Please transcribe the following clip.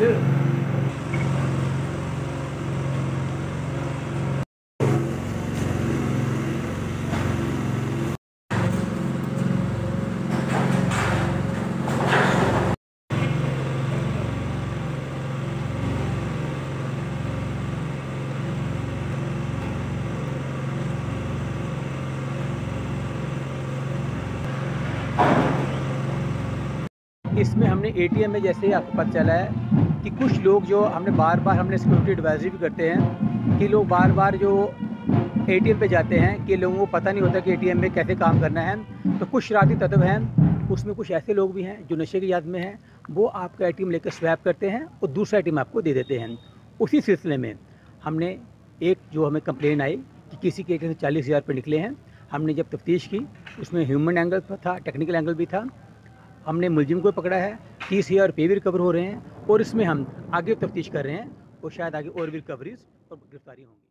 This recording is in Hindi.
do. इसमें हमने एटीएम में जैसे ही आपको पता चला है कि कुछ लोग जो हमने बार बार हमने सिक्योरिटी एडवाइजरी भी करते हैं, कि लोग बार बार जो एटीएम पे जाते हैं, कि लोगों को पता नहीं होता कि एटीएम में कैसे काम करना है। तो कुछ शरारती तत्व हैं, उसमें कुछ ऐसे लोग भी हैं जो नशे की याद में हैं, वो आपका ए टी लेकर स्वैप करते हैं और दूसरा एटीएम आपको दे देते हैं। उसी सिलसिले में हमने एक जो हमें कंप्लेन आई कि किसी के ए से चालीस हज़ार रुपये निकले हैं। हमने जब तफ्तीश की, उसमें ह्यूमन एंगल था टेक्निकल एंगल भी था हमने मुलजिम को पकड़ा है, तीस हज़ार रुपये भी रिकवर हो रहे हैं और इसमें हम आगे तफ्तीश कर रहे हैं और शायद आगे और भी रिकवरीज और गिरफ्तारी होंगी।